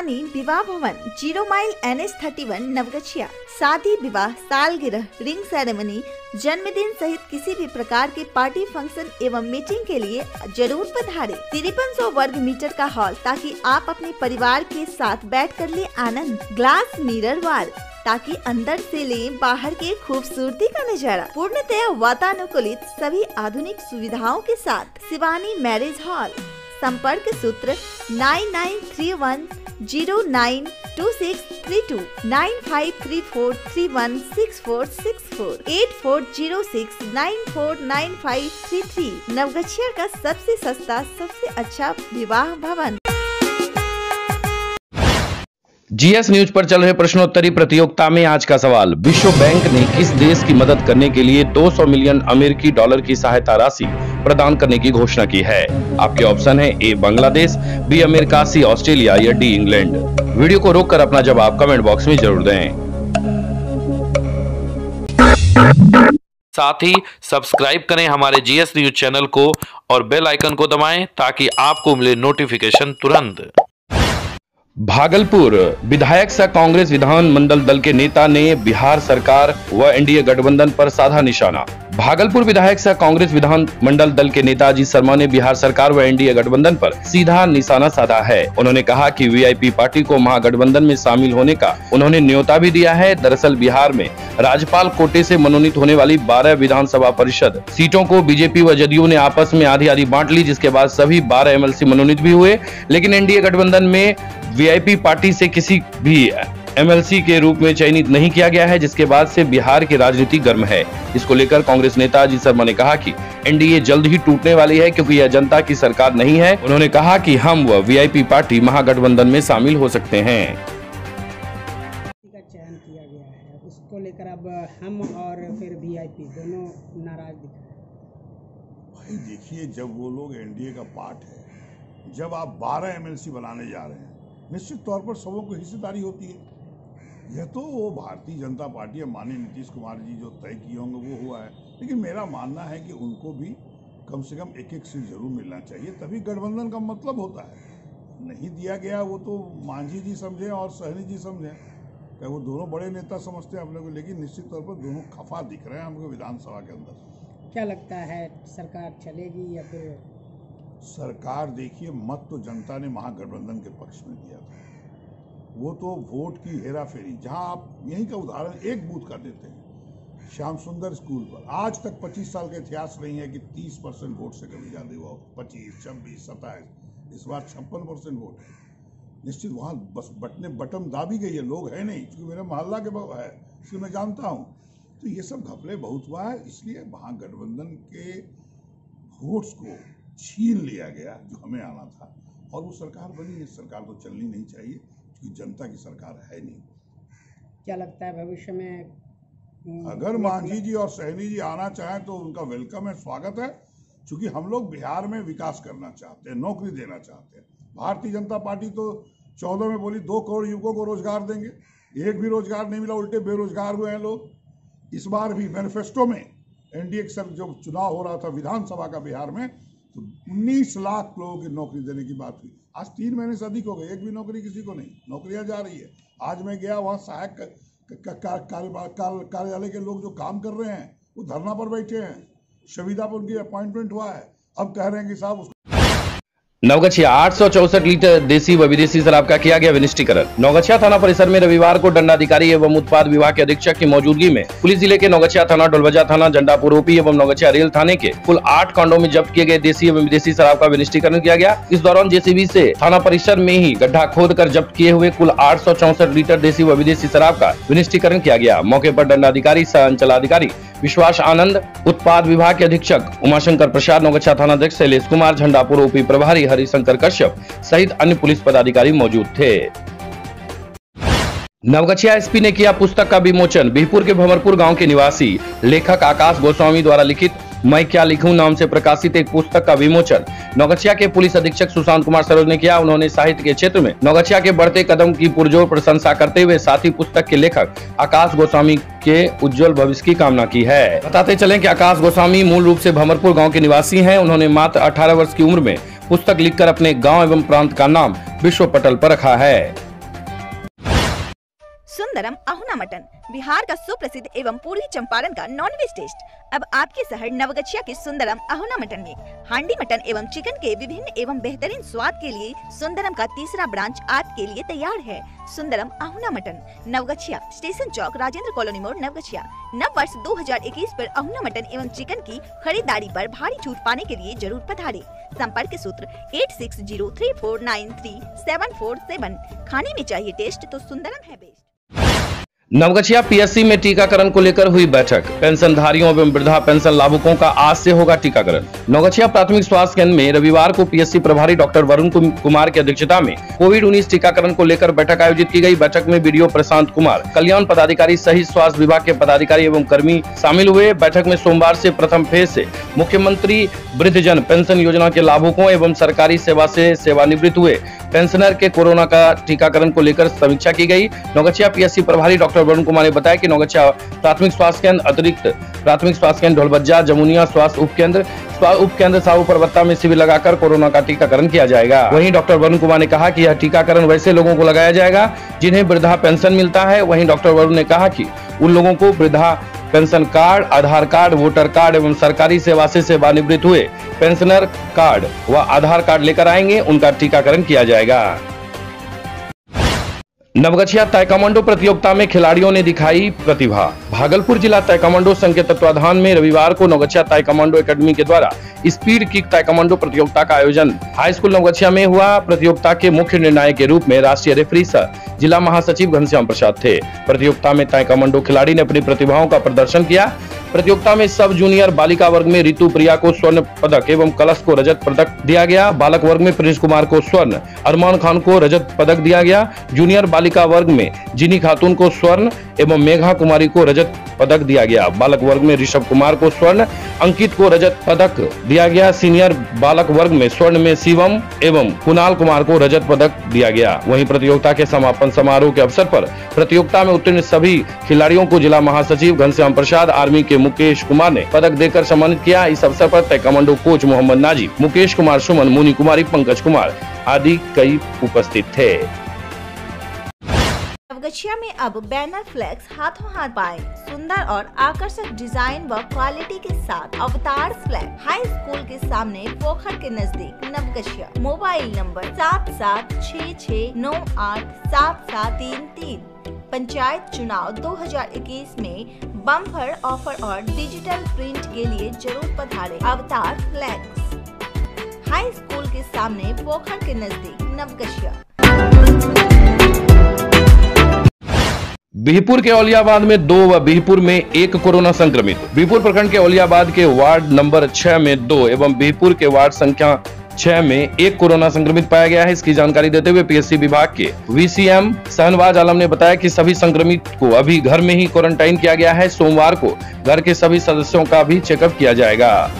Shivani Vivah Bhavan, zero mile N S thirty one Naugachia. शादी विवाह, सालगिरह ring ceremony जन्मदिन सहित किसी भी प्रकार के पार्टी फ़ंक्शन एवं मीटिंग के लिए ज़रूर पधारे। तिरपन सौ वर्ग मीटर का हॉल ताकि आप अपने परिवार के साथ बैठ कर ले आनंद। ग्लास मिरर वाल ताकि अंदर से ले बाहर के खूबसूरती का नज़ारा। पूर्णतया वातानुकूलित सभी आधुनिक सुविधाओं के साथ, शिवानी मैरिज हॉल संपर्क सूत्र nine nine three one zero nine two six three two, nine five three four three one six four six four, eight four zero six nine four nine five three three. Naugachia का सबसे सस्ता, सबसे अच्छा विवाह भवन। GS news पर चल रहे प्रश्नोत्तरी प्रतियोगिता में आज का सवाल। विश्व बैंक ने किस देश की मदद करने के लिए 200 मिलियन अमेरिकी डॉलर की सहायता राशि प्रदान करने की घोषणा की है? आपके ऑप्शन है A, Bangladesh, B, America, C, Australia या डी, इंग्लैंड। वीडियो को रोककर अपना जवाब कमेंट बॉक्स में ज़रूर दें। साथ ही सब्सक्राइब करें हमारे जीएस न्यूज़ चैनल को और बेल आइकन को दबाएँ ताकि आपको मिले नोटिफिकेशन तुरंत। भागलपुर, विधायक सह कांग्रेस विधान मंडल दल के नेता ने बिहार सरकार व एनडीए गठबंधन पर साधा निशाना। भागलपुर विधायक सह कांग्रेस विधान मंडल दल के नेता अजीत शर्मा ने बिहार सरकार व एनडीए गठबंधन पर सीधा निशाना साधा है। उन्होंने कहा कि वीआईपी पार्टी को महागठबंधन में शामिल होने का उन्होंने न्योता भी दिया है। दरअसल बिहार में राज्यपाल कोटे से मनोनीत होने वाली बारह विधानसभा परिषद सीटों को बीजेपी व जदयू ने आपस में आधी आधी बांट ली, जिसके बाद सभी बारह एमएलसी मनोनीत भी हुए। लेकिन एनडीए गठबंधन में वीआईपी पार्टी से किसी भी एमएलसी के रूप में चयनित नहीं किया गया है जिसके बाद से बिहार की राजनीति गर्म है। इसको लेकर कांग्रेस नेता अजीत शर्मा ने कहा कि एनडीए जल्द ही टूटने वाली है क्योंकि यह जनता की सरकार नहीं है। उन्होंने कहा कि हम व वीआईपी पार्टी महागठबंधन में शामिल हो सकते हैं। चयन किया गया है। उसको लेकर अब हम और फिर वीआईपी दोनों नाराज़ दिख रहे भाई देखिए जब वो लोग एनडीए का पार्ट है जब आप 12 एमएलसी बनाने जा रहे हैं निश्चित तौर पर सबों को हिस्सेदारी होती है। यह तो वो भारतीय जनता पार्टी या माननीय नीतीश कुमार जी जो तय किए होंगे, वो हुआ है। लेकिन मेरा मानना है कि उनको भी कम से कम एक एक सीट ज़रूर मिलना चाहिए, तभी गठबंधन का मतलब होता है। नहीं दिया गया, वो तो मांझी जी समझे और सहनी जी समझे। क्या वो दोनों बड़े नेता समझते हैं अपने को? लेकिन निश्चित तौर पर दोनों खफा दिख रहे हैं हमको विधानसभा के अंदर। क्या लगता है, सरकार चलेगी या फिर सरकार देखिए, मत तो जनता ने महागठबंधन के पक्ष में दिया था। वो तो वोट की हेरा फेरी जहाँ आप यहीं का उदाहरण एक बूथ का देते हैं, श्याम सुंदर स्कूल पर। आज तक 25 साल का इतिहास नहीं है कि 30 परसेंट वोट से कभी ज़्यादा हुआ पच्चीस, छब्बीस, सत्ताईस, इस बार छप्पन परसेंट वोट है। निश्चित वहाँ बस बटने, बटम दाबी गई है, लोग है नहीं, क्योंकि मेरे मोहल्ला के है, इसलिए मैं जानता हूँ। तो ये सब घपले बहुत हुआ है, इसलिए महागठबंधन के वोट्स को छीन लिया गया जो हमें आना था। और वो सरकार बनी है। सरकार तो चलनी नहीं चाहिए क्योंकि जनता की सरकार है नहीं। क्या लगता है भविष्य में हम्म, अगर मांझी जी और सहनी जी आना चाहें तो उनका वेलकम है स्वागत है। क्योंकि हम लोग बिहार में विकास करना चाहते हैं नौकरी देना चाहते हैं। भारतीय जनता पार्टी तो चौदह में बोली दो करोड़ युवकों को रोज़गार देंगे। एक भी रोज़गार नहीं मिला उल्टे बेरोजगार हुए हैं लोग। इस बार भी मैनिफेस्टो में एनडीए सर जो चुनाव हो रहा था विधानसभा का बिहार में तो 19 लाख लोगों की नौकरी देने की बात हुई। आज तीन महीने से अधिक हो गए, एक भी नौकरी किसी को नहीं। नौकरियाँ जा रही है। आज मैं गया, वहाँ सहायक कार्यालय के लोग जो काम कर रहे हैं, वो धरना पर बैठे हैं। संविदा पर उनकी अपॉइंटमेंट हुआ है। अब कह रहे हैं कि साहब नवगछिया, आठ लीटर देसी व विदेशी शराब का किया गया विनिष्टीकरण। नवगछिया थाना परिसर में रविवार को दंडाधिकारी एवं उत्पाद विभाग के अधीक्षक की मौजूदगी में पुलिस ज़िले के नवगछिया थाना, डोलबजा थाना झंडापुर ओपी एवं नवगछिया रेल थाने के कुल आठ कांडों में जब्त किए गए देसी एवं विदेशी शराब का विनिष्टीकरण किया गया। इस दौरान जेसीबी से थाना परिसर में ही गड्ढा खोद कर जब्त किए हुए कुल आठ लीटर देसी व विदेशी शराब का विनिष्टीकरण किया गया। मौके पर दंडाधिकारी सह अंचलाधिकारी विश्वास आनंद, उत्पाद विभाग के अधीक्षक उमाशंकर प्रसाद नौगछा थाना अध्यक्ष शैलेश कुमार, झंडापुर, ओपी प्रभारी हरिशंकर कश्यप सहित अन्य पुलिस पदाधिकारी मौजूद थे। नवगछिया एसपी ने किया पुस्तक का विमोचन। बिहपुर के भंवरपुर गाँव के निवासी लेखक आकाश गोस्वामी द्वारा लिखित मैं क्या लिखूं नाम से प्रकाशित एक पुस्तक का विमोचन। नौगछिया के पुलिस अधीक्षक सुशांत कुमार सरोज ने किया। उन्होंने साहित्य के क्षेत्र में नौगछिया के बढ़ते कदम की पुरजोर प्रशंसा करते हुए साथ ही पुस्तक के लेखक आकाश गोस्वामी के उज्जवल भविष्य की कामना की है। बताते चले कि आकाश गोस्वामी मूल रूप से भंवरपुर गाँव के निवासी है। उन्होंने मात्र अठारह वर्ष की उम्र में पुस्तक लिखकर अपने गाँव एवं प्रांत का नाम विश्व पटल पर रखा है। सुंदरम अहुना मटन, बिहार का सुप्रसिद्ध एवं पूर्वी चंपारण का नॉन वेज टेस्ट अब आपके शहर नवगछिया के सुंदरम अहुना मटन में। हांडी मटन एवं चिकन के विभिन्न एवं बेहतरीन स्वाद के लिए सुंदरम का तीसरा ब्रांच आपके लिए तैयार है। Sundaram Ahuna mutton, Naugachia, station chowk, Rajendra colony मोड़ नवगछिया। नव वर्ष 2021 पर अहुना मटन एवं चिकन की खरीदारी पर भारी छूट पाने के लिए ज़रूर पधारे। संपर्क सूत्र eight six zero three four nine three seven four seven खाने में चाहिए टेस्ट तो सुंदरम है बेस्ट नवगछिया पीएससी में टीकाकरण को लेकर हुई बैठक। पेंशनधारियों एवं वृद्धा पेंशन लाभुकों का आज से होगा टीकाकरण। नवगछिया प्राथमिक स्वास्थ्य केंद्र में रविवार को पीएससी प्रभारी डॉक्टर वरुण कुमार की अध्यक्षता में कोविड उन्नीस टीकाकरण को लेकर बैठक आयोजित की गई। बैठक में वीडियो प्रशांत कुमार, कल्याण पदाधिकारी सहित स्वास्थ्य विभाग के पदाधिकारी एवं कर्मी शामिल हुए। बैठक में सोमवार ऐसी प्रथम फ़ेज़ ऐसी मुख्यमंत्री वृद्धजन पेंशन योजना के लाभुकों एवं सरकारी सेवा ऐसी सेवानिवृत्त हुए। पेंशनर के कोरोना का टीकाकरण को लेकर समीक्षा की गई। नौगछिया पीएससी प्रभारी डॉक्टर वरुण कुमार ने बताया कि नौगछिया प्राथमिक स्वास्थ्य केंद्र अतिरिक्त प्राथमिक स्वास्थ्य केंद्र ढोलबज्जा, जमुनिया स्वास्थ्य उप केंद्र उप केंद्र साहू पर्वत्ता में शिविर लगाकर कोरोना का टीकाकरण किया जाएगा। वहीं डॉक्टर वरुण कुमार ने कहा कि यह टीकाकरण वैसे लोगों को लगाया जाएगा जिन्हें वृद्धा पेंशन मिलता है। वहीं डॉक्टर वरुण ने कहा कि उन लोगों को वृद्धा pension card, Aadhaar card, voter card एवं सरकारी सेवा से सेवानिवृत्त हुए पेंशनर कार्ड व आधार कार्ड लेकर आएँगे, उनका टीकाकरण किया जाएगा। नवगछिया ताइकामंडो प्रतियोगिता में खिलाड़ियों ने दिखाई प्रतिभा। भागलपुर जिला ताइकामंडो संघ के तत्वाधान में रविवार को नवगछिया ताइकामंडो एकेडमी के द्वारा स्पीड किक ताइकामंडो प्रतियोगिता का आयोजन हाई स्कूल नवगछिया में हुआ। प्रतियोगिता के मुख्य निर्णायक के रूप में राष्ट्रीय रेफरी सर जिला महासचिव घनश्याम प्रसाद थे। प्रतियोगिता में ताइकामंडो खिलाड़ी ने अपनी प्रतिभाओं का प्रदर्शन किया। प्रतियोगिता में सब जूनियर बालिका वर्ग में रितु प्रिया को स्वर्ण पदक एवं कलश को रजत पदक दिया गया। बालक वर्ग में प्रिंस कुमार को स्वर्ण, अरमान खान को रजत पदक दिया गया। जूनियर बालिका वर्ग में जिनी खातून को स्वर्ण एवं मेघा कुमारी को रजत पदक दिया गया। बालक वर्ग में ऋषभ कुमार को स्वर्ण, अंकित को रजत पदक दिया गया। सीनियर बालक वर्ग में स्वर्ण में शिवम एवं कुणाल कुमार को रजत पदक दिया गया। वहीं प्रतियोगिता के समापन समारोह के अवसर पर प्रतियोगिता में उत्तीर्ण सभी खिलाड़ियों को जिला महासचिव घनश्याम प्रसाद, आर्मी के मुकेश कुमार ने पदक देकर सम्मानित किया। इस अवसर पर ताइक्वांडो कोच मोहम्मद नाजी मुकेश कुमार, सुमन, मुनी कुमारी, पंकज कुमार आदि कई उपस्थित थे। नवगछिया में अब बैनर फ्लैक्स हाथों हाथ पाए सुंदर और आकर्षक डिज़ाइन व क्वालिटी के साथ अवतार फ्लैग। हाई स्कूल के सामने पोखर के नज़दीक नवगछिया मोबाइल नंबर सात सात छः छः नौ आठ सात सात तीन तीन। पंचायत चुनाव 2021 में बम्फर ऑफ़र और डिजिटल प्रिंट के लिए ज़रूर पधारे अवतार फ्लैक्स हाई स्कूल के सामने पोखर के नज़दीक नवगछिया बिहपुर के औलियाबाद में दो व बिहपुर में एक कोरोना संक्रमित। बिहपुर प्रखंड के औलियाबाद के वार्ड नंबर छह में दो एवं बिहपुर के वार्ड संख्या छह में एक कोरोना संक्रमित पाया गया है। इसकी जानकारी देते हुए पीएससी विभाग के वीसीएम सहनवाज आलम ने बताया कि सभी संक्रमित को अभी घर में ही क्वारंटाइन किया गया है। सोमवार को घर के सभी सदस्यों का भी चेकअप किया जाएगा।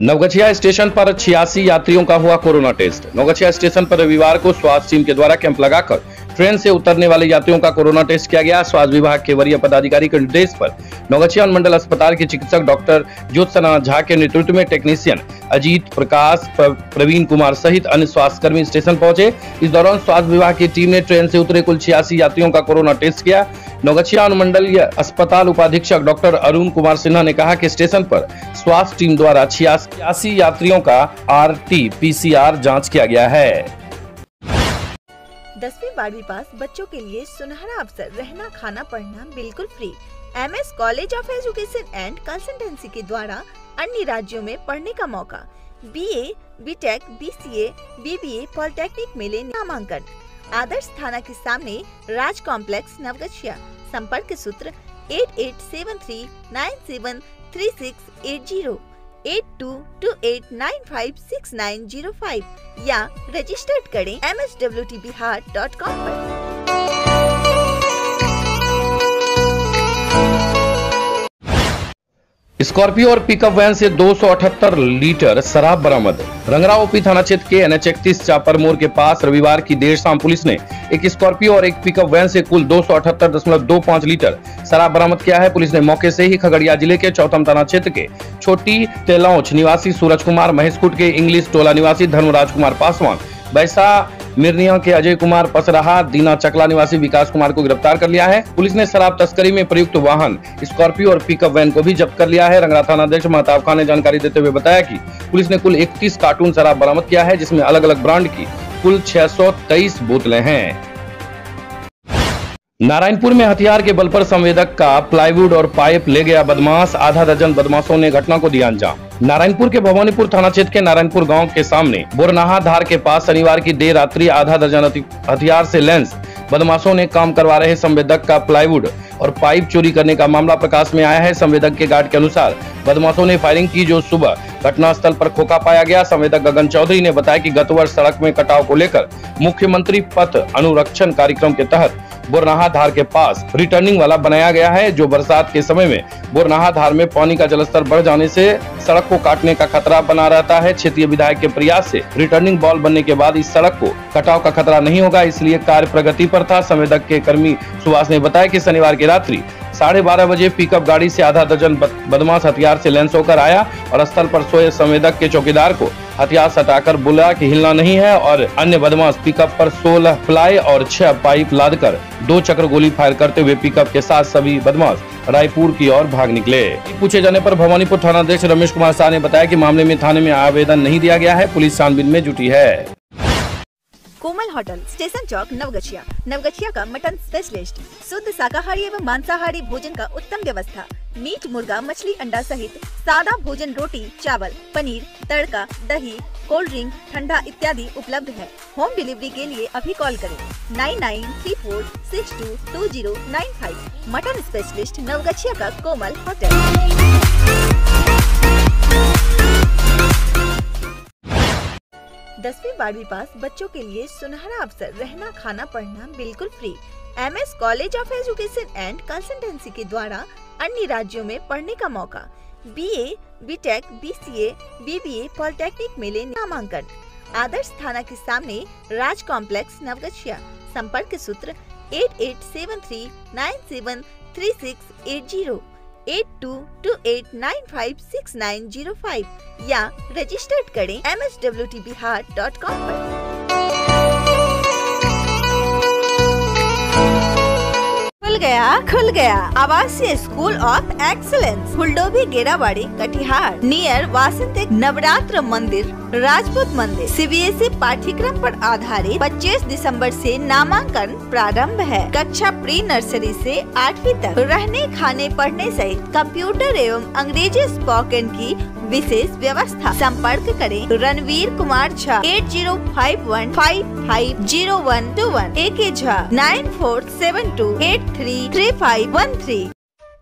नवगछिया स्टेशन पर छियासी यात्रियों का हुआ कोरोना टेस्ट। नवगछिया स्टेशन पर रविवार को स्वास्थ्य टीम के द्वारा कैंप लगाकर ट्रेन से उतरने वाले यात्रियों का कोरोना टेस्ट किया गया। स्वास्थ्य विभाग के वरीय पदाधिकारी के निर्देश पर नौगछिया मंडल अस्पताल के चिकित्सक डॉक्टर ज्योत्सना झा के नेतृत्व में टेक्नीशियन अजीत प्रकाश प्रवीण कुमार सहित अन्य स्वास्थ्य कर्मी स्टेशन पहुँचे। इस दौरान स्वास्थ्य विभाग की टीम ने ट्रेन से उतरे कुल छियासी यात्रियों का कोरोना टेस्ट किया। नौगछिया अनुमंडलीय अस्पताल उपाधीक्षक डॉक्टर अरुण कुमार सिन्हा ने कहा कि स्टेशन पर स्वास्थ्य टीम द्वारा छियासी यात्रियों का आर टी पीसीआर जाँच किया गया है। दसवीं बारहवीं पास बच्चों के लिए सुनहरा अवसर, रहना, खाना, पढ़ना बिल्कुल free M S college of education and consultancy के द्वारा अन्य राज्यों में पढ़ने का मौका। B A B tech B C A B B A polytechnic में ले नामांकन। आदर्श थाना के सामने राज कॉम्प्लेक्स नवगछिया। संपर्क सूत्र eight eight seven three nine seven three six eight zero. Eight two two eight nine five six nine zero five या registered करें M S W T Bihar dot com आरोप स्कॉर्पियो और पिकअप वैन से 278 litre शराब बरामद। Rangra OP थाना क्षेत्र के एनएच इकतीस चापर मोड़ के पास रविवार की देर शाम पुलिस ने एक स्कॉर्पियो और एक पिकअप वैन से कुल 278.25 लीटर शराब बरामद किया है। पुलिस ने मौके से ही खगड़िया ज़िले के चौथम थाना क्षेत्र के छोटी तेलौच निवासी सूरज कुमार महेशकुट के इंग्लिश टोला निवासी धर्मराज कुमार पासवान, बैसा मिर्निया के अजय कुमार पसराहा दीना चकला निवासी विकास कुमार को गिरफ़्तार कर लिया है। पुलिस ने शराब तस्करी में प्रयुक्त वाहन, स्कॉर्पियो और पिकअप वैन को भी जब्त कर लिया है। रंगरा थाना अध्यक्ष महताब खान ने जानकारी देते हुए बताया की पुलिस ने कुल 31 कार्टून शराब बरामद किया है, जिसमें अलग अलग ब्रांड की कुल छह बोतलें हैं। नारायणपुर में हथियार के बल पर संवेदक का प्लाईवुड और पाइप ले गया बदमाश। आधा दर्जन बदमाशों ने घटना को दिया अंजाम। नारायणपुर के भवानीपुर थाना क्षेत्र के नारायणपुर गाँव के सामने बोरनाहा धार के पास शनिवार की देर रात्रि आधा दर्जन हथियार से लेंस बदमाशों ने काम करवा रहे संवेदक का प्लाईवुड और पाइप चोरी करने का मामला प्रकाश में आया है। संवेदक के गार्ड के अनुसार बदमाशों ने फायरिंग की जो सुबह घटनास्थल पर खोखा पाया गया। संवेदक गगन चौधरी ने बताया कि गत वर्ष सड़क में कटाव को लेकर मुख्यमंत्री पथ अनुरक्षण कार्यक्रम के तहत बोरनाहा धार के पास रिटर्निंग वाला बनाया गया है, जो बरसात के समय में बुरनाहा धार में पानी का जलस्तर बढ़ जाने से सड़क को काटने का खतरा बना रहता है। क्षेत्रीय विधायक के प्रयास से रिटर्निंग बॉल बनने के बाद इस सड़क को कटाव का खतरा नहीं होगा, इसलिए कार्य प्रगति पर था। संवेदक के कर्मी सुभाष ने बताया की शनिवार की रात्रि साढ़े बारह बजे पिकअप गाड़ी से आधा दर्जन बदमाश हथियार से लेंस होकर आया और स्थल पर सोए संवेदक के चौकीदार को हथियार सटाकर बोला कि हिलना नहीं है और अन्य बदमाश पिकअप पर 16 फ्लाई और छह पाइप लादकर दो चक्र गोली फायर करते हुए पिकअप के साथ सभी बदमाश रायपुर की ओर भाग निकले। पूछे जाने पर भवानीपुर थाना अध्यक्ष रमेश कुमार शाह ने बताया कि मामले में थाने में आवेदन नहीं दिया गया है, पुलिस छानबीन में जुटी है। Komal hotel, station chowk, Naugachia. Naugachia का मटन स्पेशलिस्ट। शुद्ध शाकाहारी एवं मांसाहारी भोजन का उत्तम व्यवस्था। मीट, मुर्गा, मछली अंडा सहित सादा भोजन, रोटी, चावल, पनीर, तड़का, दही, कोल्ड ड्रिंक, ठंडा इत्यादि उपलब्ध है। होम डिलीवरी के लिए अभी कॉल करें। Nine nine three four six two two zero nine five. Mutton specialist Naugachhia का कोमल होटल। दसवीं बारहवीं पास बच्चों के लिए सुनहरा अवसर, रहना, खाना, पढ़ना बिल्कुल free M S college of education and consultancy के द्वारा अन्य राज्यों में पढ़ने का मौका। B A B tech B C A B B A polytechnic मिले नामांकन। आदर्श थाना के सामने राज कॉम्प्लेक्स नवगछिया। संपर्क सूत्र eight eight seven three nine seven three six eight zero eight two two eight nine five six nine zero five या registered करें M S W T Bihar dot com आरोप गया, खुल गया। आवासीय school of excellence Phuldobi Gerabari, Katihar. Near वासंतिक नवरात्र मंदिर, राजपूत मंदिर। सीबीएसई पाठ्यक्रम पर आधारित 25 दिसंबर से नामांकन प्रारंभ है। कक्षा प्री नर्सरी से आठवीं तक। रहने, खाने, पढ़ने सहित कंप्यूटर एवं अंग्रेज़ी स्पोकन की विशेष व्यवस्था। संपर्क करें Ranveer Kumar Jha eight zero five one five five zero one two one A K Jha nine four seven two eight three three five one three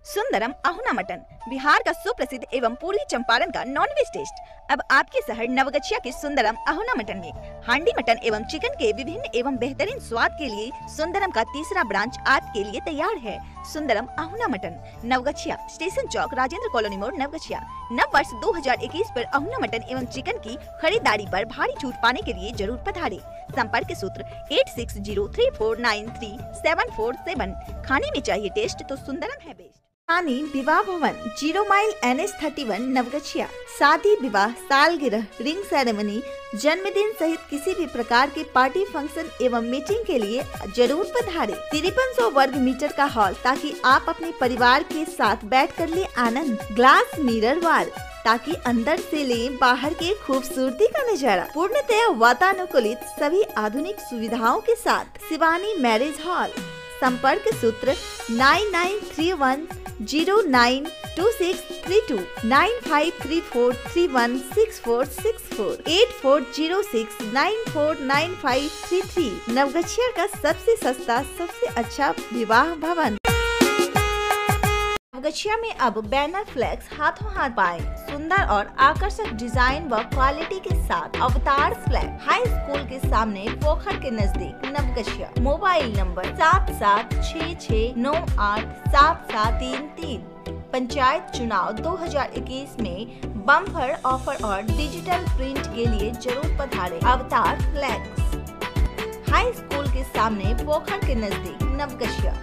Sundaram Ahuna mutton, Bihar का सुप्रसिद्ध एवं पूर्वी चंपारण का non veg test अब आपके शहर नवगछिया के सुंदरम अहुना mutton में, हांडी मटन एवं चिकन के विभिन्न एवं बेहतरीन स्वाद के लिए सुंदरम का तीसरा ब्रांच आपके लिए तैयार है। सुंदरम अहुना मटन, नवगछिया, स्टेशन चौक, राजेंद्र कॉलोनी मोड़, नवगछिया। नव वर्ष 2021 पर अहुना मटन एवं चिकन की खरीदारी पर भारी छूट पाने के लिए ज़रूर पधारे। संपर्क सूत्र eight six zero three four nine three seven four seven खाने में चाहिए टेस्ट तो सुंदरम है बेस्ट। रानी विवाह भवन, zero mile N S thirty one Naugachhia. शादी विवाह, सालगिरह, रिंग सेरेमनी, जन्मदिन सहित किसी भी प्रकार के पार्टी फ़ंक्शन एवं मीटिंग के लिए ज़रूर पधारे। तिरपन सौ वर्ग मीटर का हॉल ताकि आप अपने परिवार के साथ बैठ कर ले आनंद। ग्लास, मिरर, वाल, ताकि अंदर से ले बाहर के खूबसूरती का नज़ारा। पूर्णतया वातानुकूलित सभी आधुनिक सुविधाओं के साथ, शिवानी मैरिज हॉल। संपर्क सूत्र nine nine three one zero nine two six three two nine five three four three one six four six four eight four zero six nine four nine five three three Naugachhia का सबसे सस्ता, सबसे अच्छा विवाह भवन। नवगछिया में अब banner flex हाथों हाथ पाए सुंदर और आकर्षक डिज़ाइन व क्वालिटी के साथ अवतार फ्लैग हाई स्कूल के सामने पोखर के नज़दीक, नवगछिया। मोबाइल नंबर सात सात छ छ नौ आठ सात सात तीन तीन। पंचायत चुनाव 2021 में बम्पर ऑफ़र और डिजिटल प्रिंट के लिए ज़रूर पधारे अवतार फ्लैक्स हाई स्कूल के सामने पोखर के नज़दीक, नवगछिया।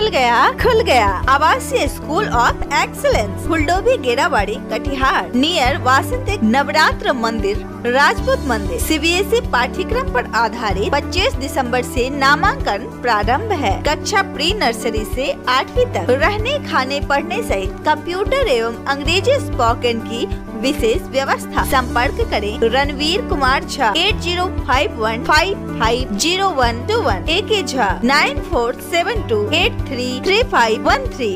खुल गया खुल गया। आवासीय school of excellence Phuldobhi Gerabari, Katihar. Near वासंतिक नवरात्र मंदिर, राजपूत मंदिर। सीबीएसई पाठ्यक्रम पर आधारित 25 दिसंबर से नामांकन प्रारंभ है। कक्षा प्री नर्सरी से आठवीं तक रहने खाने पढ़ने सहित कंप्यूटर एवं अंग्रेज़ी स्पोकन की विशेष व्यवस्था। संपर्क करें Ranveer Kumar Jha eight zero five one five five zero one two one A K Jha nine four seven two eight three three five one three